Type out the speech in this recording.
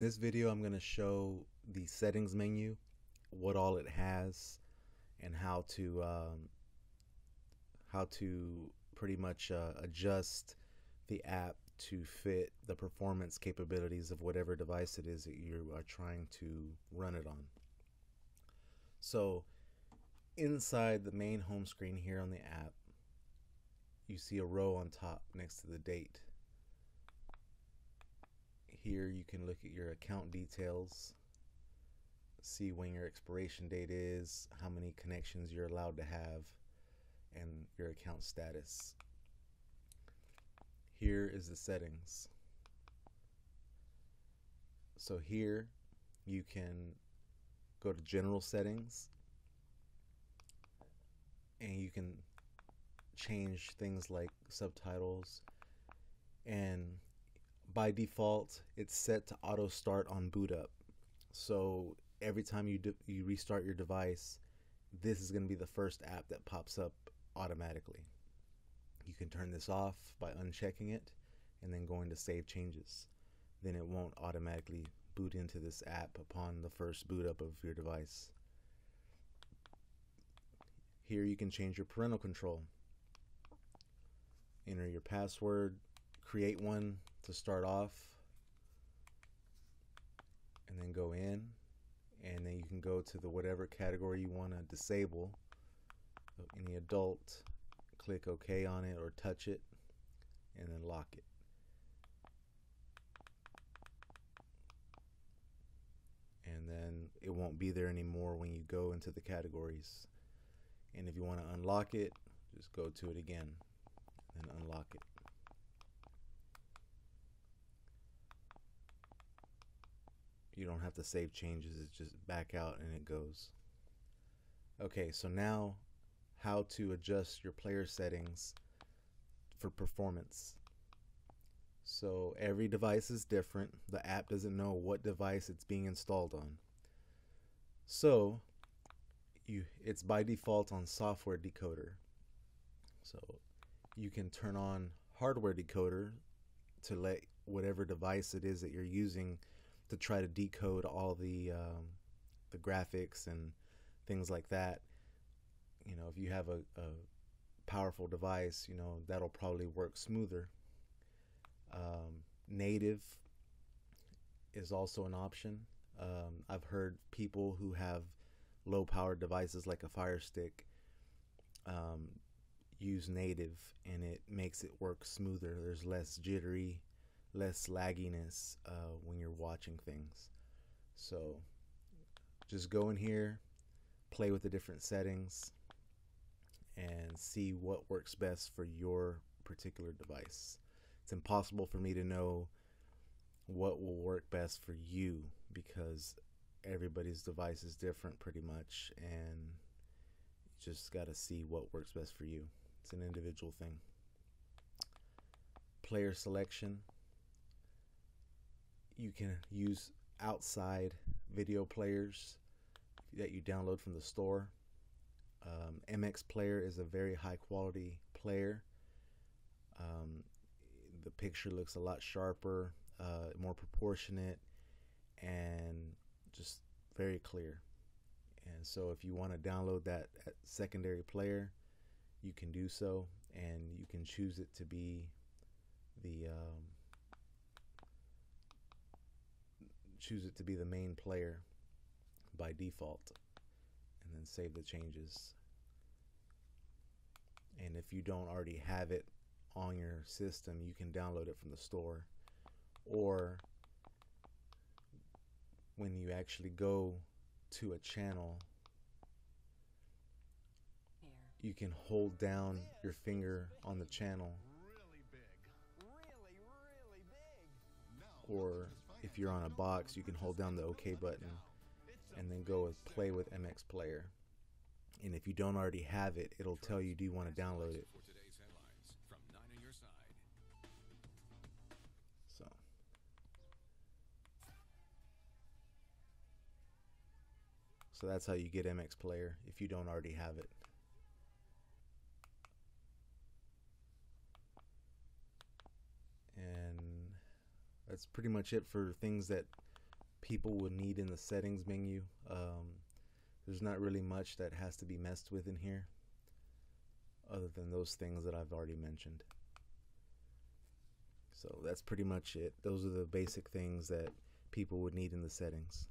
this video I'm going to show the settings menu, what all it has, and how to um, how to pretty much uh, adjust the app to fit the performance capabilities of whatever device it is that you are trying to run it on. So inside the main home screen here on the app, you see a row on top next to the date. Here you can look at your account details, see when your expiration date is, how many connections you're allowed to have, and your account status. Here is the settings. So here you can go to general settings and you can change things like subtitles and by default it's set to auto start on boot up. So every time you you restart your device this is going to be the first app that pops up automatically. You can turn this off by unchecking it and then going to save changes. Then it won't automatically boot into this app upon the first boot up of your device. Here you can change your parental control. Enter your password create one to start off and then go in and then you can go to the whatever category you want to disable. So any adult click OK on it or touch it and then lock it. And then it won't be there anymore when you go into the categories. And if you want to unlock it just go to it again and unlock it you don't have to save changes it's just back out and it goes. Okay so now how to adjust your player settings for performance. So every device is different. The app doesn't know what device it's being installed on. So you it's by default on software decoder. So you can turn on hardware decoder to let whatever device it is that you're using to try to decode all the um, the graphics and things like that. You know, if you have a, a powerful device, you know that'll probably work smoother. Um, native is also an option. Um, I've heard people who have low powered devices like a Fire Stick um, use native and it makes it work smoother. There's less jittery less lagginess uh, when watching things. So just go in here, play with the different settings, and see what works best for your particular device. It's impossible for me to know what will work best for you because everybody's device is different pretty much and you just got to see what works best for you. It's an individual thing. Player selection you can use outside video players that you download from the store. Um, MX Player is a very high quality player. Um, the picture looks a lot sharper, uh, more proportionate, and just very clear. And so, if you want to download that secondary player, you can do so, and you can choose it to be the um, choose it to be the main player by default and then save the changes. And if you don't already have it on your system, you can download it from the store. Or when you actually go to a channel, you can hold down your finger on the channel. Or if you're on a box, you can hold down the OK button and then go with play with MX Player. And if you don't already have it, it'll tell you do you want to download it. So. So that's how you get MX Player if you don't already have it. That's pretty much it for things that people would need in the settings menu. Um, there's not really much that has to be messed with in here other than those things that I've already mentioned. So that's pretty much it. Those are the basic things that people would need in the settings.